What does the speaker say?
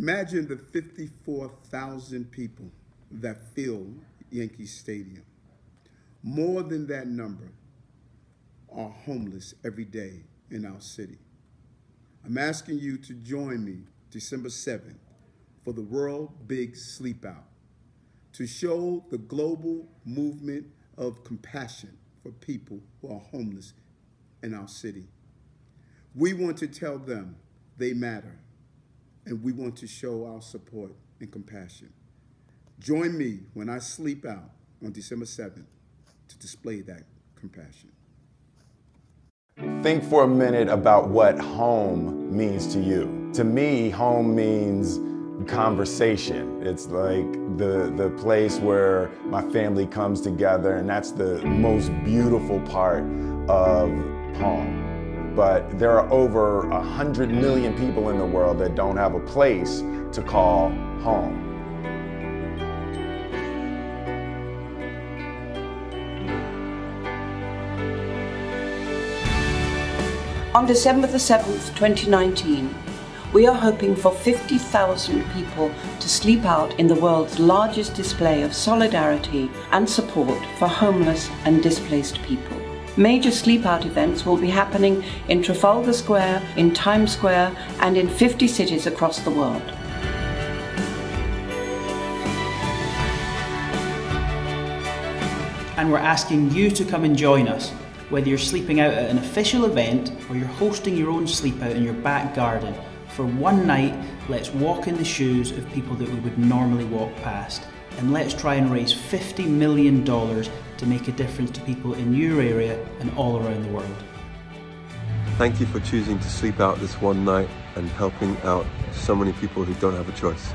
Imagine the 54,000 people that fill Yankee Stadium. More than that number are homeless every day in our city. I'm asking you to join me December 7th for the World Big Sleep Out to show the global movement of compassion for people who are homeless in our city. We want to tell them they matter, and we want to show our support and compassion. Join me when I sleep out on December 7th to display that compassion. Think for a minute about what home means to you. To me, home means conversation. It's like the, the place where my family comes together and that's the most beautiful part of home. But there are over 100 million people in the world that don't have a place to call home. On December the 7th, 2019, we are hoping for 50,000 people to sleep out in the world's largest display of solidarity and support for homeless and displaced people. Major sleep out events will be happening in Trafalgar Square, in Times Square, and in 50 cities across the world. And we're asking you to come and join us whether you're sleeping out at an official event or you're hosting your own sleep out in your back garden. For one night, let's walk in the shoes of people that we would normally walk past. And let's try and raise $50 million to make a difference to people in your area and all around the world. Thank you for choosing to sleep out this one night and helping out so many people who don't have a choice.